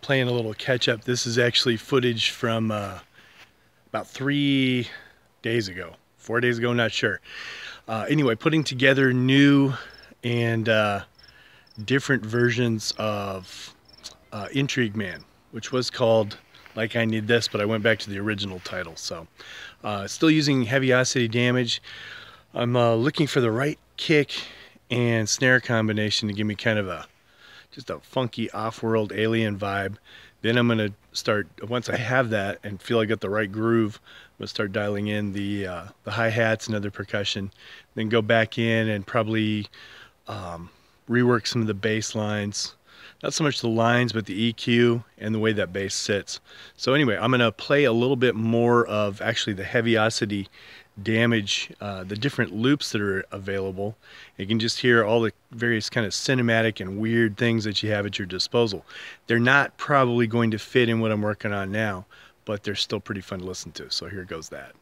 playing a little catch up. This is actually footage from uh, about three days ago, four days ago, not sure. Uh, anyway, putting together new and uh, different versions of uh, Intrigue Man, which was called Like I Need This, but I went back to the original title. So, uh, still using Heavyocity damage. I'm uh, looking for the right kick and snare combination to give me kind of a just a funky off-world alien vibe. Then I'm gonna start once I have that and feel I got the right groove. I'm gonna start dialing in the uh, the hi hats and other percussion. Then go back in and probably um, rework some of the bass lines. Not so much the lines, but the EQ and the way that bass sits. So anyway, I'm gonna play a little bit more of actually the Heavyocity damage uh, the different loops that are available. You can just hear all the various kind of cinematic and weird things that you have at your disposal. They're not probably going to fit in what I'm working on now, but they're still pretty fun to listen to. So here goes that.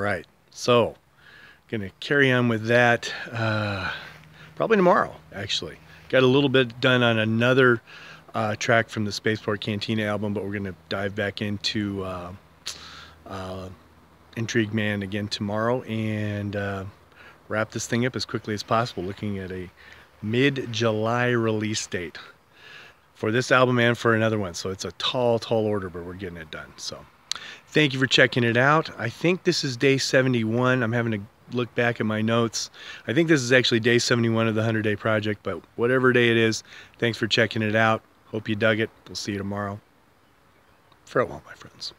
Right, so gonna carry on with that uh, probably tomorrow. Actually, got a little bit done on another uh, track from the Spaceport Cantina album, but we're gonna dive back into uh, uh Intrigue Man again tomorrow and uh, wrap this thing up as quickly as possible. Looking at a mid-July release date for this album and for another one. So it's a tall, tall order, but we're getting it done. So. Thank you for checking it out. I think this is day 71. I'm having to look back at my notes. I think this is actually day 71 of the 100 Day Project, but whatever day it is, thanks for checking it out. Hope you dug it. We'll see you tomorrow. Farewell, my friends.